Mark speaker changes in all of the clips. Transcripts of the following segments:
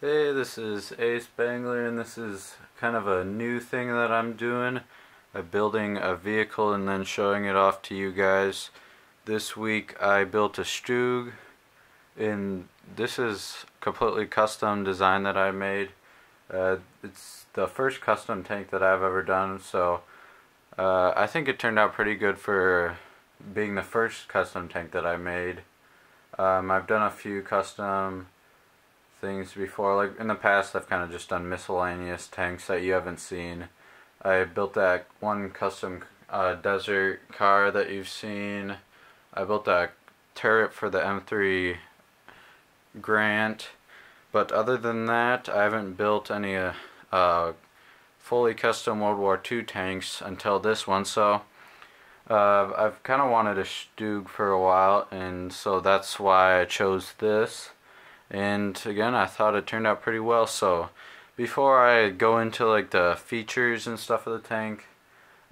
Speaker 1: Hey, this is ASpengler, and this is kind of a new thing that I'm doing. I'm building a vehicle and then showing it off to you guys. This week I built a Stug, and this is completely custom design that I made. Uh, it's the first custom tank that I've ever done, so uh, I think it turned out pretty good for being the first custom tank that I made. Um, I've done a few custom things before. Like in the past, I've kind of just done miscellaneous tanks that you haven't seen. I built that one custom uh, desert car that you've seen. I built that turret for the M3 Grant. But other than that, I haven't built any uh, uh, fully custom World War II tanks until this one. So uh, I've kind of wanted a Stug for a while, and so that's why I chose this and again I thought it turned out pretty well so before I go into like the features and stuff of the tank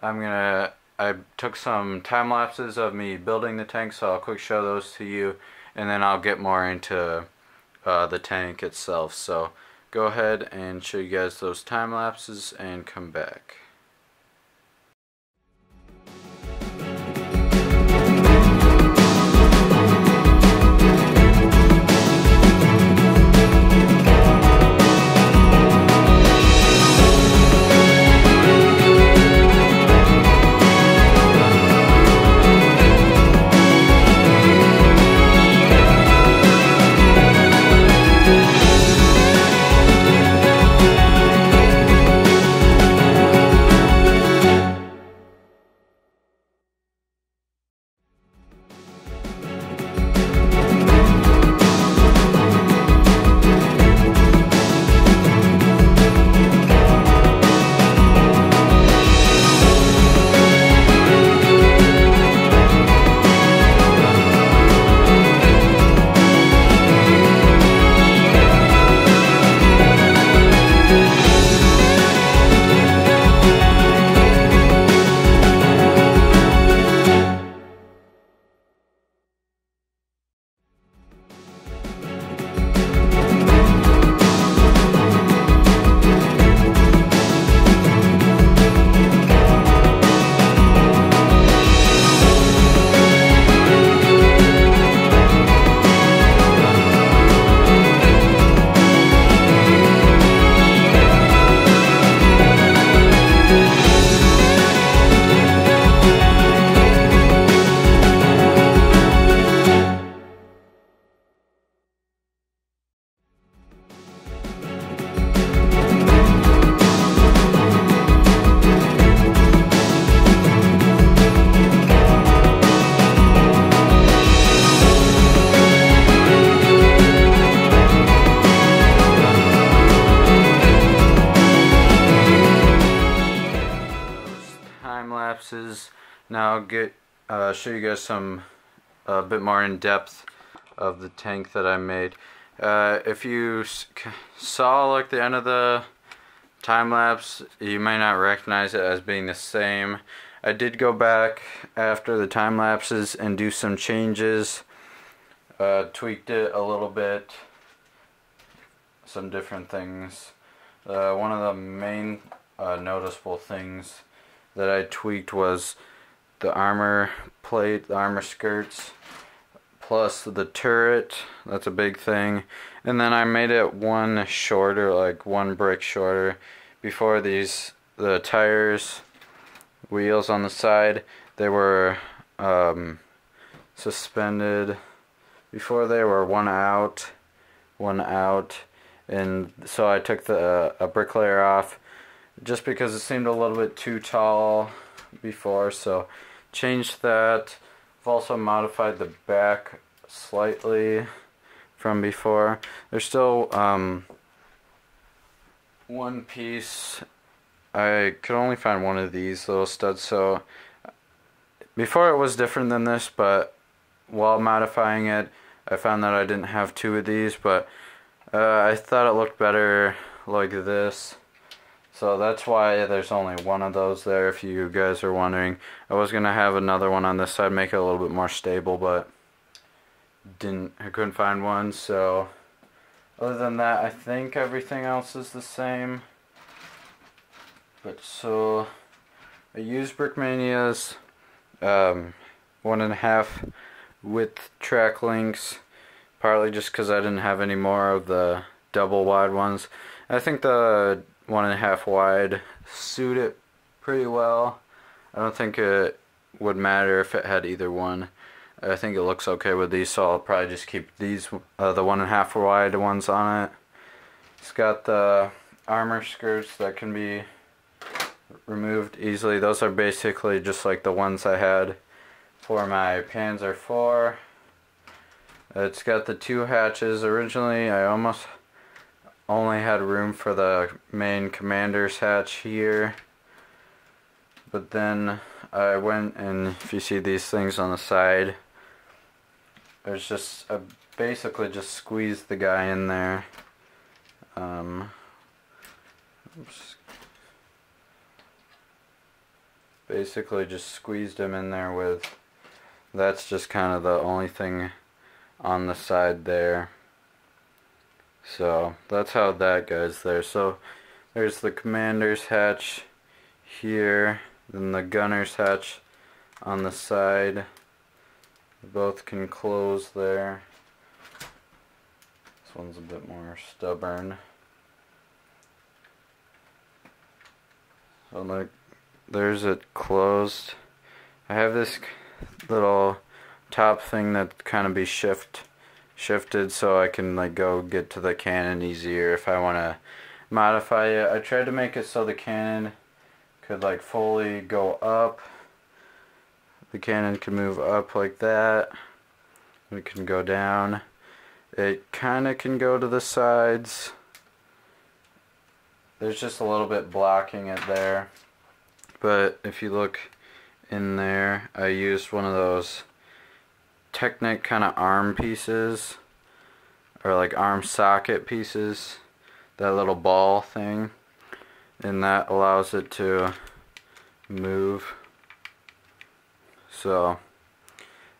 Speaker 1: I'm gonna I took some time lapses of me building the tank so I'll quick show those to you and then I'll get more into uh, the tank itself. So go ahead and show you guys those time lapses and come back lapses. Now I'll get uh, show you guys some a bit more in depth of the tank that I made. Uh, if you saw like the end of the time lapse, you may not recognize it as being the same. I did go back after the time lapses and do some changes. Uh, tweaked it a little bit. Some different things. Uh, one of the main uh, noticeable things that I tweaked was the armor plate, the armor skirts, plus the turret. That's a big thing. And then I made it one shorter, like one brick shorter. Before these, the tires, wheels on the side, they were um, suspended. Before they were one out, one out. And so I took the uh, a bricklayer off just because it seemed a little bit too tall before so changed that. I've also modified the back slightly from before. There's still um, one piece. I could only find one of these little studs so before it was different than this but while modifying it I found that I didn't have two of these but uh, I thought it looked better like this so that's why there's only one of those there if you guys are wondering. I was going to have another one on this side, make it a little bit more stable, but didn't I couldn't find one, so other than that, I think everything else is the same. But so, I used Brickmania's um, one and a half width track links, partly just because I didn't have any more of the double wide ones. I think the one and a half wide suit it pretty well. I don't think it would matter if it had either one. I think it looks okay with these, so I'll probably just keep these, uh, the one and a half wide ones on it. It's got the armor skirts that can be removed easily. Those are basically just like the ones I had for my Panzer IV. It's got the two hatches. Originally, I almost only had room for the main commander's hatch here. But then I went and if you see these things on the side, there's just, I basically just squeezed the guy in there. Um, basically just squeezed him in there with that's just kind of the only thing on the side there so that's how that goes there. So there's the commander's hatch here then the gunner's hatch on the side. Both can close there. This one's a bit more stubborn. So the there's it closed. I have this little top thing that kind of be shift shifted so I can like go get to the cannon easier if I want to modify it. I tried to make it so the cannon could like fully go up. The cannon can move up like that. It can go down. It kind of can go to the sides. There's just a little bit blocking it there but if you look in there I used one of those Technic kind of arm pieces or like arm socket pieces that little ball thing and that allows it to move. So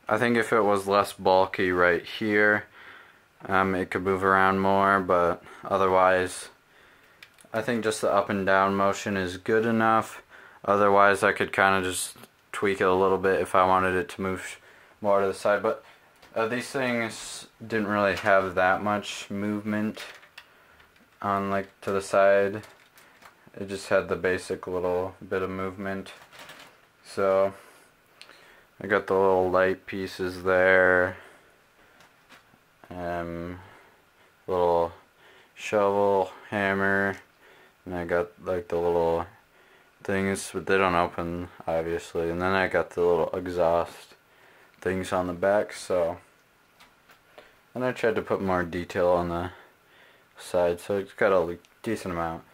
Speaker 1: I think if it was less bulky right here um, it could move around more but otherwise I think just the up and down motion is good enough. Otherwise, I could kind of just tweak it a little bit if I wanted it to move more to the side. But uh, these things didn't really have that much movement on like to the side. It just had the basic little bit of movement. So I got the little light pieces there. Um, little shovel, hammer, and I got like the little things, but they don't open, obviously. And then I got the little exhaust things on the back, so... And I tried to put more detail on the side, so it's got a decent amount.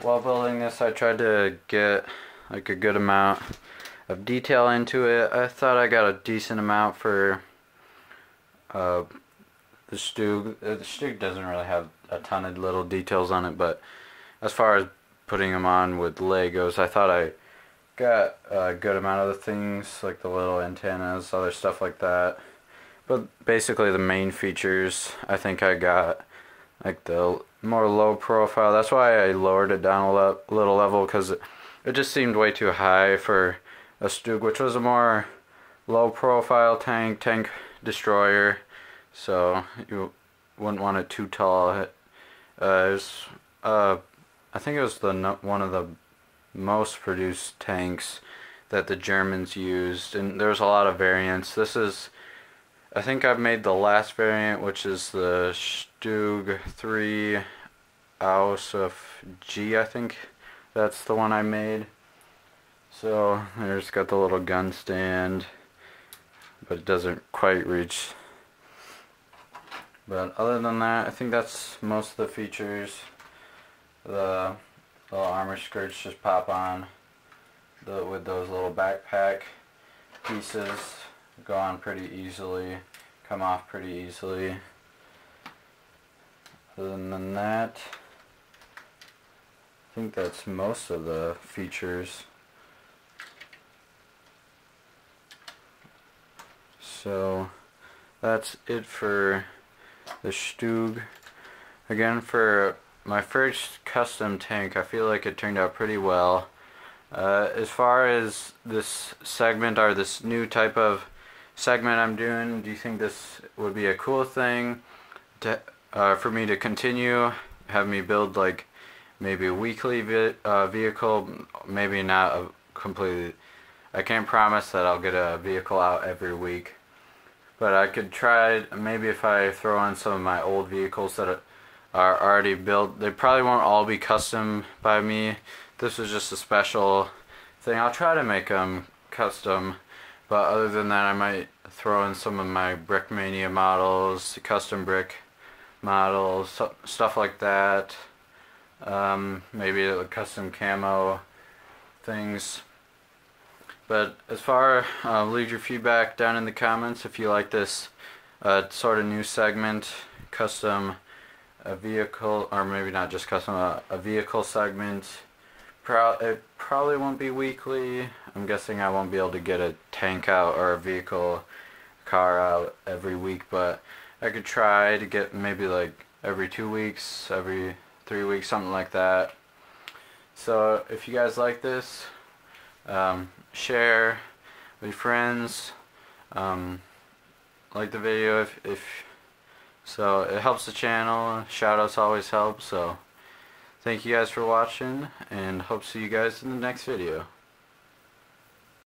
Speaker 1: While building this, I tried to get like a good amount of detail into it. I thought I got a decent amount for uh, the Stug. Uh, the Stug doesn't really have a ton of little details on it, but as far as putting them on with Legos. I thought I got a good amount of the things, like the little antennas, other stuff like that. But basically the main features, I think I got like the more low profile. That's why I lowered it down a le little level because it, it just seemed way too high for a Stug, which was a more low profile tank, tank destroyer. So you wouldn't want it too tall. Uh, it was, uh, I think it was the one of the most produced tanks that the Germans used, and there's a lot of variants. This is, I think I've made the last variant, which is the Stug 3 Ausf G, I think that's the one I made. So there's got the little gun stand, but it doesn't quite reach. But other than that, I think that's most of the features the little armor skirts just pop on the, with those little backpack pieces go on pretty easily come off pretty easily. Other than that I think that's most of the features. So that's it for the Stug. Again for my first custom tank I feel like it turned out pretty well. Uh, as far as this segment or this new type of segment I'm doing do you think this would be a cool thing to, uh, for me to continue? Have me build like maybe a weekly uh, vehicle? Maybe not a completely I can't promise that I'll get a vehicle out every week. But I could try maybe if I throw in some of my old vehicles that are already built. They probably won't all be custom by me. This was just a special thing. I'll try to make them custom, but other than that, I might throw in some of my Brickmania models, custom brick models, stuff like that. Um, maybe custom camo things. But as far, uh, leave your feedback down in the comments if you like this uh, sort of new segment, custom a vehicle, or maybe not just custom, a, a vehicle segment. Pro it probably won't be weekly. I'm guessing I won't be able to get a tank out or a vehicle car out every week, but I could try to get maybe like every two weeks, every three weeks, something like that. So if you guys like this, um, share with friends, um, like the video if, if so it helps the channel. Shoutouts always help. So thank you guys for watching and hope to see you guys in the next video.